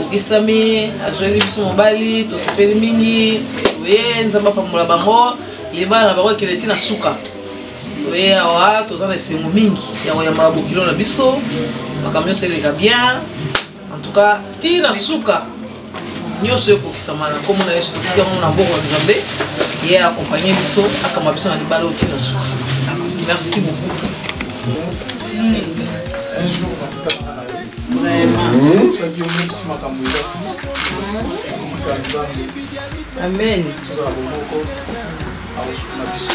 okokisami azweli biso mobali tosepeli mingi oye nzambe apambola bango libala na bango ekende ti na suka oye awa toza na esengo mingi ya koyambaka bokilo na biso makambo nyonso eleka bien en tout cas ti na suka nyonso ekokisama na nkombo na yesu esika yango na mboko ya nzambe ye akompanye biso akamba biso na libala oti na suka merci beaucoup un jour soki omekisi makambo eza esika nzambe amen tozala bomoko akosuka na biso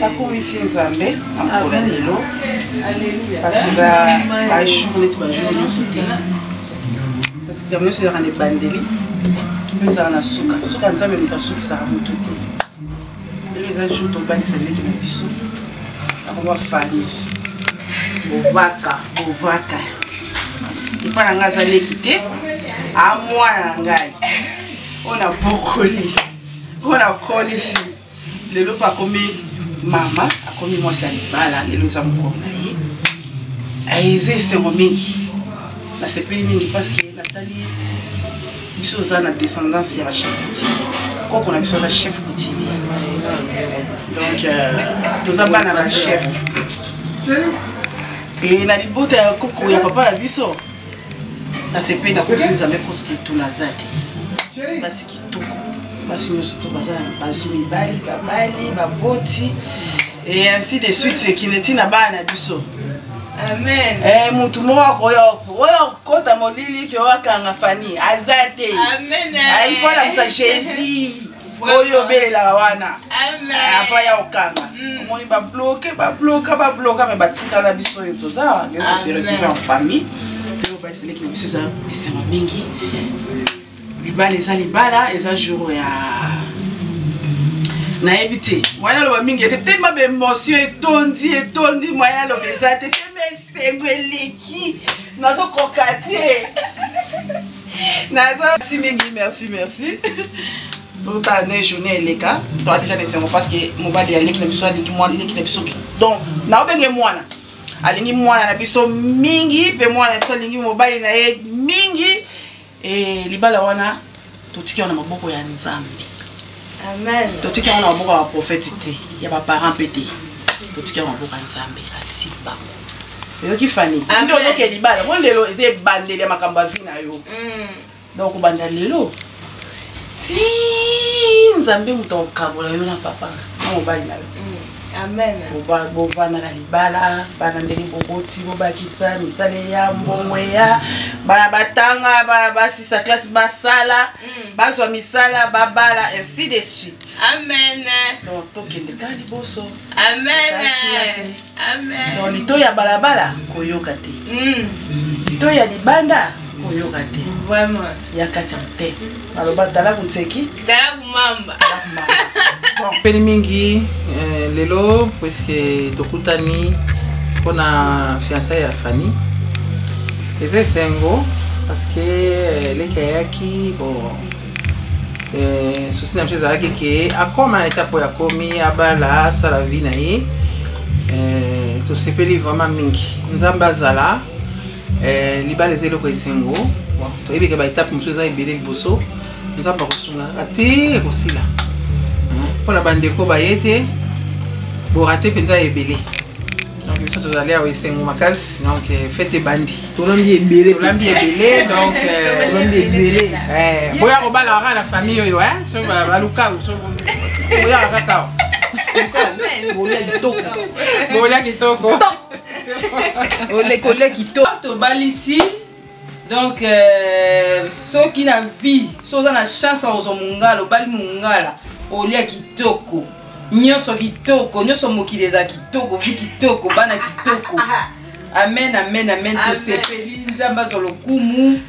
nakumisi nzambe na mokolo ya lelo parce eza bajour neti bajour nyonso te parce likambo nyonso ezalaka na ebandeli mpe ezalaka na suka suka nzambe moto asukisaka motu te lelo eza jour tobandisa ndeti na biso akoma fani bovaka bovaka epai na ngai aza leki te amwana na ngai oyo nabokoli oyo nakolisi lelo mpe akomi mama akomi mwasi ya libala lelo eza mokolo na ye eh, eza esengo mingi nasepeli mingi parceke natali biso oza na descendance ya chef coutumier koko na biso aza chef coutumier donc euh, toza bana na chef e na libota ya koko ya papa na biso nasepeli nakosi nzambe parceke tuna aza te basi nyonso to baza bazwi mibali babali baboti et ainsi de suite ekende ntina na bana na biso amen eh, motu moko oyo oyo kota molili ke wakanga fani aza te ifo alamusa ah, jésus oyo obelelaka wana ah, afa ya okanga mm. omoni babloke babloka babloka me batikala biso oyo toza nde tose retrouve en famille toyo baliseleki na biso eza esengo mingi libala eza libala eza jour ya nayebi te moyen aloba mingi ete tema baemotion etondi etondi moyen aloba eza te tema esengo eleki nazokoka te nazasi mingi merci merci totala nde journée eleka toa deja na esengo parce que mobali aleki na biso aleki mwana leki na biso donc naobenge mwana alingi mwana na biso mingi mpe mwana na biso alingi mobali na ye mingi Eh, libala wana totiki yango na maboko ya nzambe totiki yango na maboko ya baprofete te ya baparent mpe te totiki yango maboko ya nzambe asimba oyoki fani nde oyoke libala mo lelo eza ebandeli ya makambo ya vi na yo mm. donc obanda lelo ti nzambe moto akokabola yo na papa na mobali na yo mm. bovanaka libala bana ndenge boboti bobakisa misala ya mbongo ya bana batanga bana basisa classe basala mm. bazwa misala babala ainsi de suite amen donc tokende kaka liboso amen donc lito ya balabala koyoka te mm. lito ya libanda koyoka te ya kati ya te baloba tala kunseki Dalaku mamba. Peli mingi euh, lelo puisque tokutani mpona fiançaille ya Fanny. Eza esengo parce que euh, leki ayaki bon euh, souci na biso ezalaki ke akoma na etape oyo akomi abala asala vie na ye tosepeli vraiment mingi nzambe azala libala eza eloko esengo toyebi ke baetape mosusu eza ebele liboso nzambe akosunga kaka te ekosila mpo na bandeko baye te borate mpenza ebele donc biso tozali awa esengo makasi donc euh, fete ebandi tolambi ebele tolambi ebele donc euh, tolambi ebele eh, boya kobalaka kaka na famille oyo eh, so baluka boyaka kaka bolia kitoko bolia kitoko oleki oleki to tobalisi donc euh, soki na vie so oza na chance ya kozwa mongala obali mongala olia kitoko nyonso kitoko nyonso mokili eza kitoko vi kitoko bana kitoko amen amen amen tosepeli nzambe azwa lokumu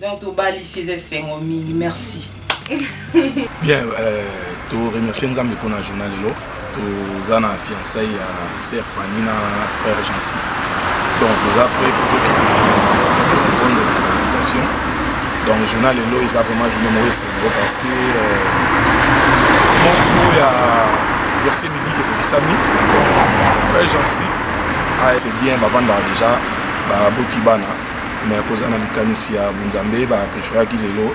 donc tobalisi eza esengo mingi merci bien euh, toremercie nzambe mpo na journal lelo toza na fiançai ya ser fani na frère jansi donc toza prêt mpo tokende na invitation donc journal lelo eza vraiment journée moko esengo parce que euh, moko ya verset biblique ekokisami frère jansi ah, c'est bien bavandaka déjà baboti bana mais kozala na likanisi ya bonzambe bapréféraki lelo